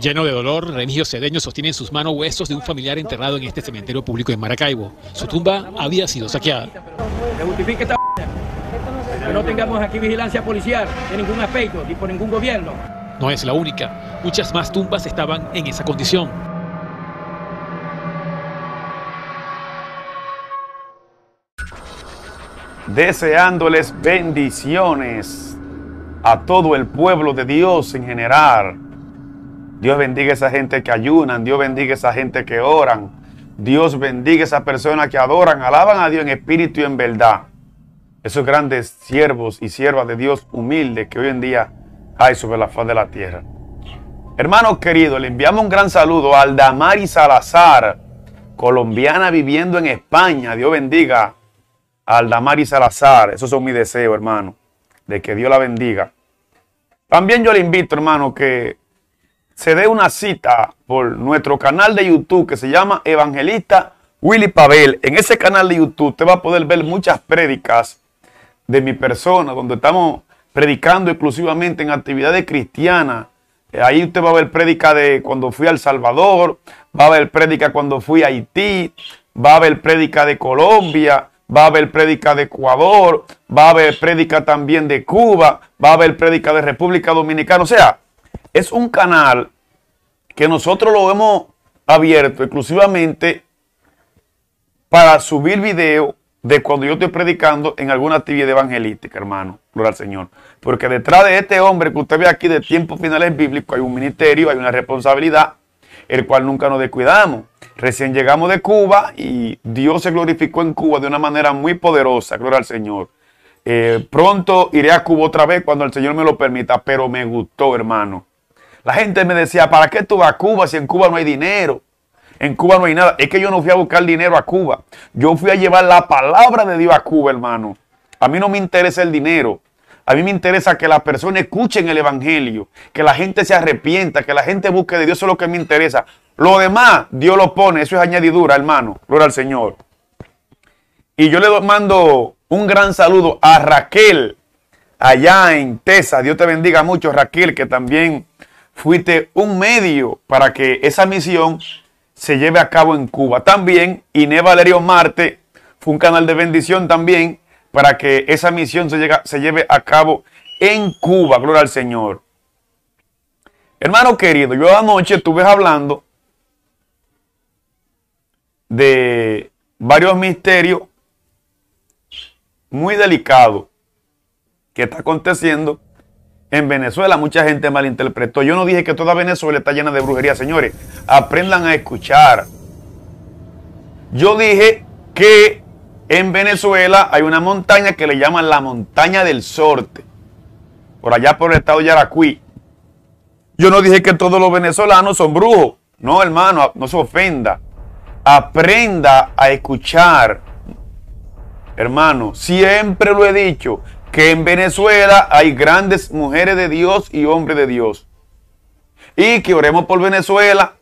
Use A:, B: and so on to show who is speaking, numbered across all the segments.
A: Lleno de dolor, Remigio Cedeño sostiene en sus manos huesos de un familiar enterrado en este cementerio público en Maracaibo. Su tumba había sido saqueada.
B: Que justifique esta que no tengamos aquí vigilancia policial de ningún aspecto, ni por ningún gobierno.
A: No es la única. Muchas más tumbas estaban en esa condición.
C: deseándoles bendiciones a todo el pueblo de Dios en general. Dios bendiga a esa gente que ayunan, Dios bendiga a esa gente que oran, Dios bendiga a esas personas que adoran, alaban a Dios en espíritu y en verdad. Esos grandes siervos y siervas de Dios humildes que hoy en día hay sobre la faz de la tierra. Hermano querido, le enviamos un gran saludo a Aldamari Salazar, colombiana viviendo en España. Dios bendiga Aldamari Salazar. Esos son mis deseos, hermano, de que Dios la bendiga. También yo le invito, hermano, que se dé una cita por nuestro canal de YouTube que se llama Evangelista Willy Pavel. En ese canal de YouTube usted va a poder ver muchas prédicas de mi persona, donde estamos predicando exclusivamente en actividades cristianas. Ahí usted va a ver prédica de cuando fui a El Salvador, va a ver prédica cuando fui a Haití, va a ver prédica de Colombia, va a haber prédica de Ecuador, va a haber prédica también de Cuba, va a haber prédica de República Dominicana. O sea, es un canal que nosotros lo hemos abierto exclusivamente para subir video de cuando yo estoy predicando en alguna actividad evangelística, hermano. Gloria al Señor. Porque detrás de este hombre que usted ve aquí de tiempos finales bíblicos hay un ministerio, hay una responsabilidad, el cual nunca nos descuidamos. Recién llegamos de Cuba y Dios se glorificó en Cuba de una manera muy poderosa, gloria al Señor. Eh, pronto iré a Cuba otra vez cuando el Señor me lo permita, pero me gustó, hermano. La gente me decía, ¿para qué tú vas a Cuba si en Cuba no hay dinero? En Cuba no hay nada. Es que yo no fui a buscar dinero a Cuba. Yo fui a llevar la palabra de Dios a Cuba, hermano. A mí no me interesa el dinero. A mí me interesa que las personas escuchen el Evangelio, que la gente se arrepienta, que la gente busque de Dios. Eso es lo que me interesa. Lo demás, Dios lo pone, eso es añadidura, hermano. Gloria al Señor. Y yo le mando un gran saludo a Raquel, allá en Tesa. Dios te bendiga mucho, Raquel, que también fuiste un medio para que esa misión se lleve a cabo en Cuba. También Inés Valerio Marte fue un canal de bendición también para que esa misión se, se lleve a cabo en Cuba. Gloria al Señor. Hermano querido, yo anoche estuve hablando de varios misterios muy delicados que está aconteciendo en Venezuela. Mucha gente malinterpretó. Yo no dije que toda Venezuela está llena de brujería, señores. Aprendan a escuchar. Yo dije que en Venezuela hay una montaña que le llaman la montaña del sorte. Por allá por el estado de Yaracuy. Yo no dije que todos los venezolanos son brujos. No, hermano, no se ofenda aprenda a escuchar. Hermano, siempre lo he dicho, que en Venezuela hay grandes mujeres de Dios y hombres de Dios. Y que oremos por Venezuela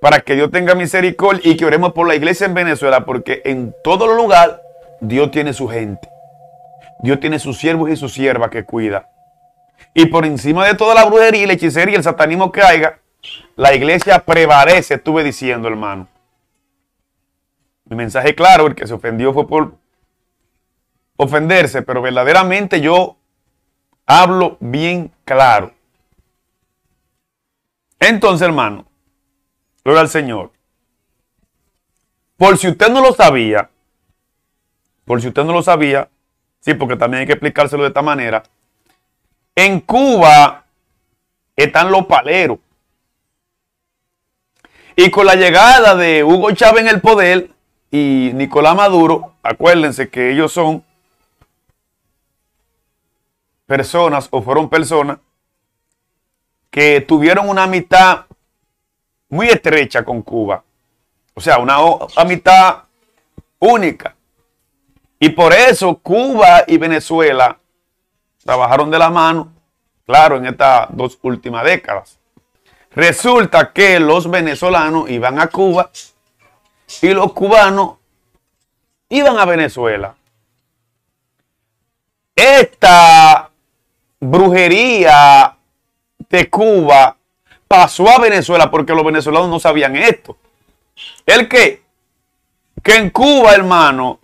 C: para que Dios tenga misericordia y que oremos por la iglesia en Venezuela, porque en todo lugar Dios tiene su gente. Dios tiene sus siervos y sus siervas que cuida. Y por encima de toda la brujería y la hechicería y el satanismo que haya, la iglesia prevalece, estuve diciendo, hermano. Mi mensaje claro, el que se ofendió fue por ofenderse, pero verdaderamente yo hablo bien claro. Entonces, hermano, gloria al Señor. Por si usted no lo sabía, por si usted no lo sabía, sí, porque también hay que explicárselo de esta manera. En Cuba están los paleros. Y con la llegada de Hugo Chávez en el poder, y Nicolás Maduro, acuérdense que ellos son personas o fueron personas que tuvieron una amistad muy estrecha con Cuba. O sea, una amistad única. Y por eso Cuba y Venezuela trabajaron de la mano, claro, en estas dos últimas décadas. Resulta que los venezolanos iban a Cuba y los cubanos iban a Venezuela. Esta brujería de Cuba pasó a Venezuela porque los venezolanos no sabían esto. ¿El qué? Que en Cuba, hermano,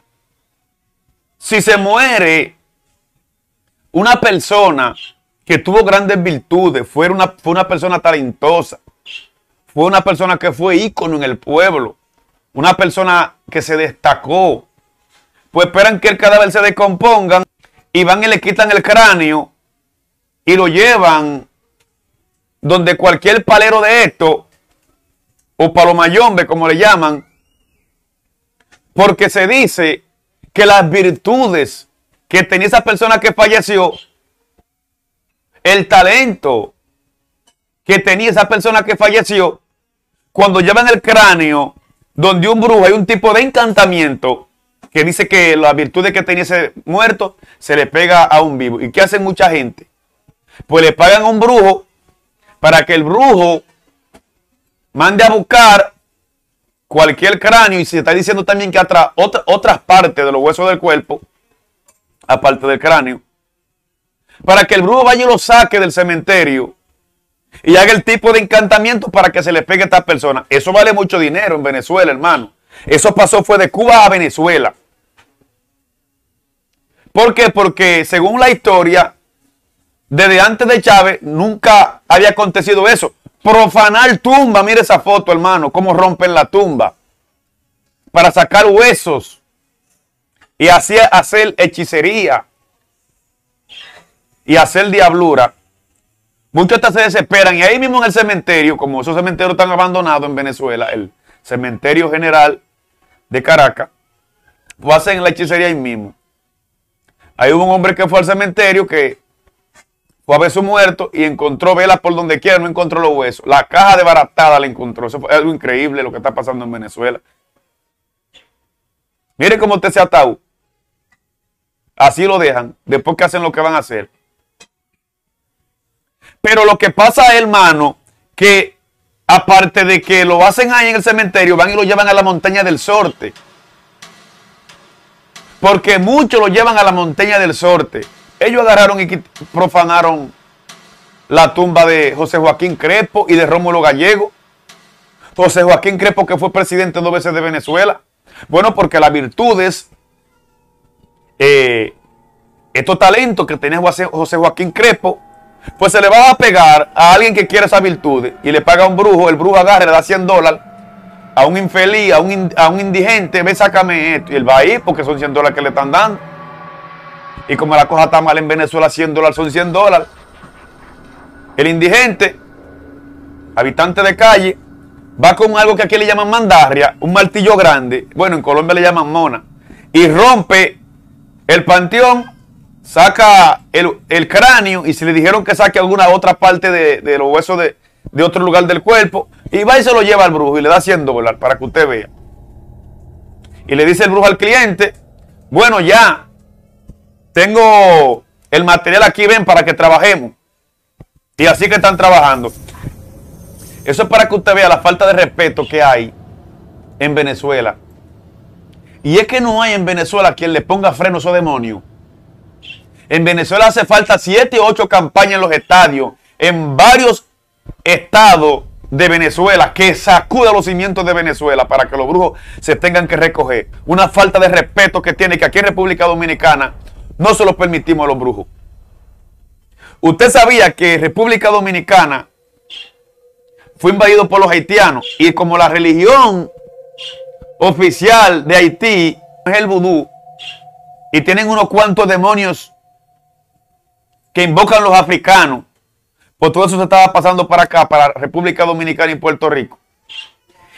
C: si se muere una persona que tuvo grandes virtudes, fue una, fue una persona talentosa, fue una persona que fue ícono en el pueblo, una persona que se destacó, pues esperan que el cadáver se descomponga y van y le quitan el cráneo y lo llevan donde cualquier palero de esto, o palomayombe como le llaman, porque se dice que las virtudes que tenía esa persona que falleció, el talento que tenía esa persona que falleció, cuando llevan el cráneo donde un brujo hay un tipo de encantamiento que dice que las virtudes que tenía ese muerto se le pega a un vivo. ¿Y qué hace mucha gente? Pues le pagan a un brujo para que el brujo mande a buscar cualquier cráneo y se está diciendo también que otra, otras partes de los huesos del cuerpo, aparte del cráneo, para que el brujo vaya y lo saque del cementerio y haga el tipo de encantamiento para que se le pegue a esta persona. Eso vale mucho dinero en Venezuela, hermano. Eso pasó fue de Cuba a Venezuela. ¿Por qué? Porque según la historia, desde antes de Chávez nunca había acontecido eso. Profanar tumba, mire esa foto, hermano, cómo rompen la tumba para sacar huesos y así hacer hechicería y hacer diablura. Muchos hasta se desesperan y ahí mismo en el cementerio, como esos cementerios están abandonados en Venezuela, el cementerio general de Caracas, pues hacen la hechicería ahí mismo. Hay un hombre que fue al cementerio que fue a ver muerto y encontró velas por donde quiera, no encontró los huesos. La caja de baratada la encontró. Eso fue algo increíble lo que está pasando en Venezuela. Mire cómo usted se ataúd. Así lo dejan, después que hacen lo que van a hacer. Pero lo que pasa, hermano, que aparte de que lo hacen ahí en el cementerio, van y lo llevan a la montaña del sorte. Porque muchos lo llevan a la montaña del sorte. Ellos agarraron y profanaron la tumba de José Joaquín Crespo y de Rómulo Gallego. José Joaquín Crespo que fue presidente dos veces de Venezuela. Bueno, porque las virtudes, eh, estos talentos que tenía José Joaquín Crespo, pues se le va a pegar a alguien que quiere esas virtudes y le paga a un brujo, el brujo agarra, le da 100 dólares a un infeliz, a un, a un indigente, ve, sácame esto. Y él va a ir porque son 100 dólares que le están dando. Y como la cosa está mal en Venezuela, 100 dólares son 100 dólares. El indigente, habitante de calle, va con algo que aquí le llaman mandarria, un martillo grande, bueno, en Colombia le llaman mona, y rompe el panteón, saca el, cráneo y si le dijeron que saque alguna otra parte de, los huesos de, de, otro lugar del cuerpo, y va y se lo lleva al brujo y le da 100 dólares para que usted vea. Y le dice el brujo al cliente, bueno, ya, tengo el material aquí, ven, para que trabajemos. Y así que están trabajando. Eso es para que usted vea la falta de respeto que hay en Venezuela. Y es que no hay en Venezuela quien le ponga freno a esos demonios. En Venezuela hace falta siete o ocho campañas en los estadios, en varios estados de Venezuela, que sacuda los cimientos de Venezuela para que los brujos se tengan que recoger. Una falta de respeto que tiene que aquí en República Dominicana no se lo permitimos a los brujos. Usted sabía que República Dominicana fue invadido por los haitianos y como la religión oficial de Haití es el vudú y tienen unos cuantos demonios que invocan los africanos, pues todo eso se estaba pasando para acá, para República Dominicana y Puerto Rico.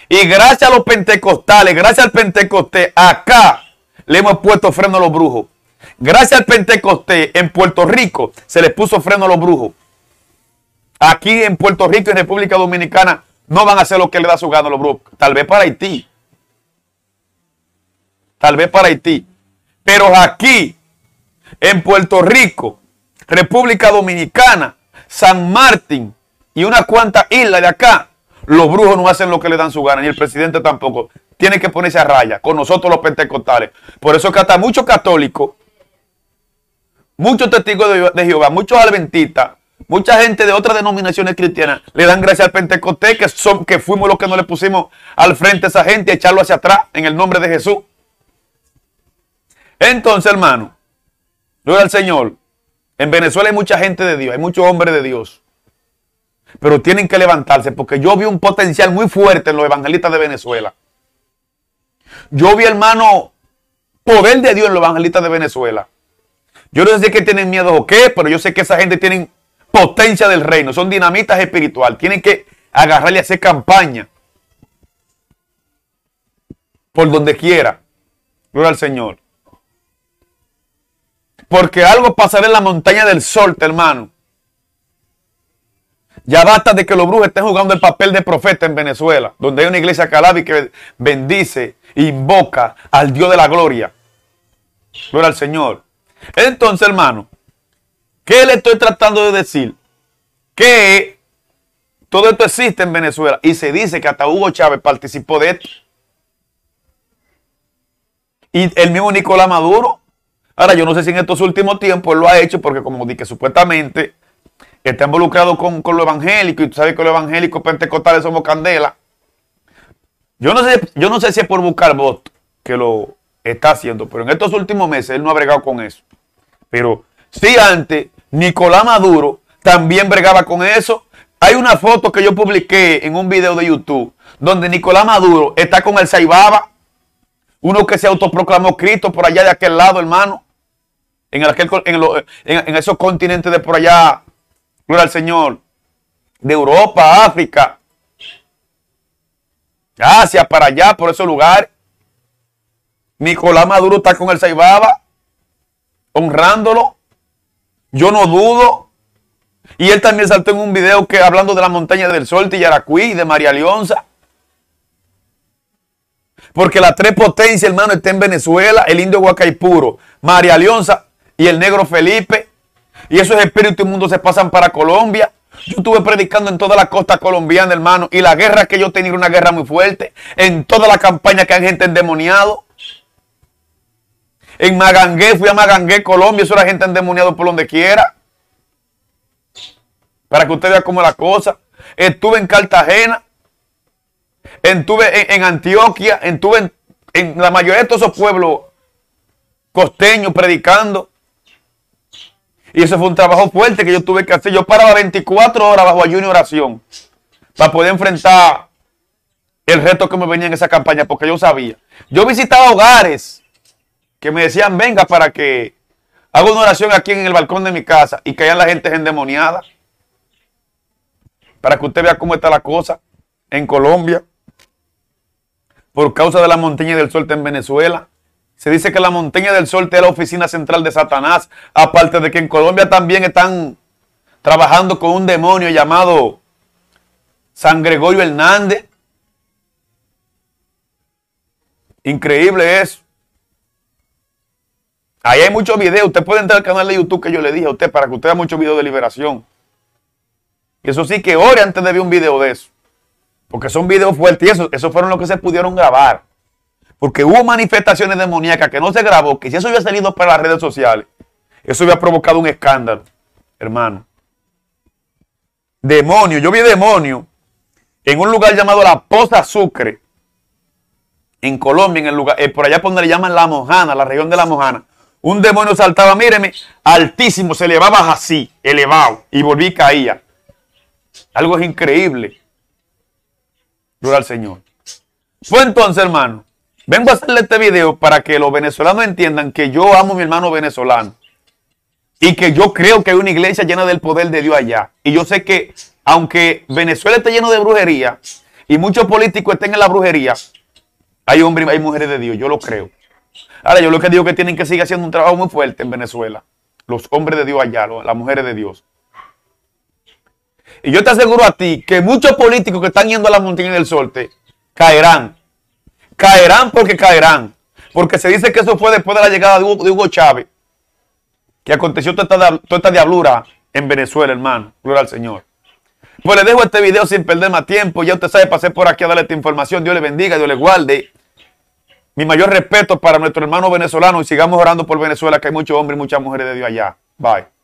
C: Y gracias a los pentecostales, gracias al pentecostés, acá le hemos puesto freno a los brujos. Gracias al Pentecostés en Puerto Rico se les puso freno a los brujos. Aquí en Puerto Rico y República Dominicana no van a hacer lo que le da su gana a los brujos. Tal vez para Haití. Tal vez para Haití. Pero aquí, en Puerto Rico, República Dominicana, San Martín y una cuanta isla de acá, los brujos no hacen lo que le dan su gana, ni el presidente tampoco. Tiene que ponerse a raya con nosotros los pentecostales. Por eso que hasta muchos católicos muchos testigos de, Jehová, muchos adventistas, mucha gente de otras denominaciones cristianas le dan gracias al Pentecostés, que, son, que fuimos los que no le pusimos al frente a esa gente y echarlo hacia atrás en el nombre de Jesús. Entonces, hermano, gloria al Señor. En Venezuela hay mucha gente de Dios, hay muchos hombres de Dios. Pero tienen que levantarse porque yo vi un potencial muy fuerte en los evangelistas de Venezuela. Yo vi, hermano, poder de Dios en los evangelistas de Venezuela. Yo no sé que tienen miedo o qué, pero yo sé que esa gente tiene potencia del reino. Son dinamitas espiritual. Tienen que agarrarle a hacer campaña. Por donde quiera. Gloria al Señor. Porque algo pasará en la montaña del sol, hermano. Ya basta de que los brujos estén jugando el papel de profeta en Venezuela, donde hay una iglesia calabi que bendice invoca al Dios de la gloria. Gloria al Señor. Entonces, hermano, ¿qué le estoy tratando de decir? Que todo esto existe en Venezuela y se dice que hasta Hugo Chávez participó de esto. Y el mismo Nicolás Maduro. Ahora, yo no sé si en estos últimos tiempos lo ha hecho porque como dije, supuestamente está involucrado con, con lo evangélico y tú sabes que los evangélicos pentecostales somos candela. Yo no sé, yo no sé si es por buscar votos que lo está haciendo, pero en estos últimos meses él no ha bregado con eso. Pero si antes Nicolás Maduro también bregaba con eso. Hay una foto que yo publiqué en un video de YouTube donde Nicolás Maduro está con el Saibaba, uno que se autoproclamó Cristo por allá de aquel lado, hermano, en, aquel, en, esos continentes de por allá, gloria al Señor, de Europa, África, Asia, para allá, por esos lugares. Nicolás Maduro está con el Saibaba, honrándolo. Yo no dudo. Y él también saltó en un video que hablando de la montaña del Sol, de Yaracuí, de María Leonza. Porque la tres potencias, hermano, está en Venezuela, el indio Guacaipuro, María Leonza y el negro Felipe. Y esos espíritus inmundos se pasan para Colombia. Yo estuve predicando en toda la costa colombiana, hermano. Y la guerra que yo tenía era una guerra muy fuerte. En toda la campaña que hay gente endemoniado. En Magangué, fui a Magangué, Colombia. Eso era gente endemoniado por donde quiera. Para que usted vea cómo es la cosa. Estuve en Cartagena. Estuve en, Antioquia. Estuve en, la mayoría de todos esos pueblos costeños predicando. Y eso fue un trabajo fuerte que yo tuve que hacer. Yo paraba 24 horas bajo ayuno y oración para poder enfrentar el reto que me venía en esa campaña, porque yo sabía. Yo visitaba hogares que me decían, venga para que haga una oración aquí en el balcón de mi casa y que la gente endemoniada. Para que usted vea cómo está la cosa en Colombia. Por causa de la montaña del sol en Venezuela. Se dice que la montaña del sol es la oficina central de Satanás. Aparte de que en Colombia también están trabajando con un demonio llamado San Gregorio Hernández. Increíble eso. Ahí hay muchos videos. Usted puede entrar al canal de YouTube que yo le dije a usted para que usted vea muchos videos de liberación. Y eso sí que ore antes de ver un video de eso. Porque son videos fuertes y eso, eso fueron los que se pudieron grabar. Porque hubo manifestaciones demoníacas que no se grabó, que si eso hubiera salido para las redes sociales, eso hubiera provocado un escándalo, hermano. Demonio, yo vi demonio en un lugar llamado La Poza Sucre, en Colombia, en el lugar, eh, por allá por donde le llaman La Mojana, la región de La Mojana. Un demonio saltaba, míreme, altísimo, se elevaba así, elevado, y volví y caía. Algo es increíble. Gloria al Señor. Fue entonces, hermano, vengo a hacerle este video para que los venezolanos entiendan que yo amo a mi hermano venezolano. Y que yo creo que hay una iglesia llena del poder de Dios allá. Y yo sé que, aunque Venezuela esté lleno de brujería y muchos políticos estén en la brujería, hay hombres y hay mujeres de Dios, yo lo creo. Ahora, yo lo que digo es que tienen que seguir haciendo un trabajo muy fuerte en Venezuela. Los hombres de Dios allá, las mujeres de Dios. Y yo te aseguro a ti que muchos políticos que están yendo a la montaña del Sorte caerán. Caerán porque caerán. Porque se dice que eso fue después de la llegada de Hugo, Chávez. Que aconteció toda esta, toda esta diablura en Venezuela, hermano. Gloria al Señor. Pues le dejo este video sin perder más tiempo. Ya usted sabe, pasé por aquí a darle esta información. Dios le bendiga, Dios le guarde. Mi mayor respeto para nuestro hermano venezolano y sigamos orando por Venezuela, que hay muchos hombres y muchas mujeres de Dios allá. Bye.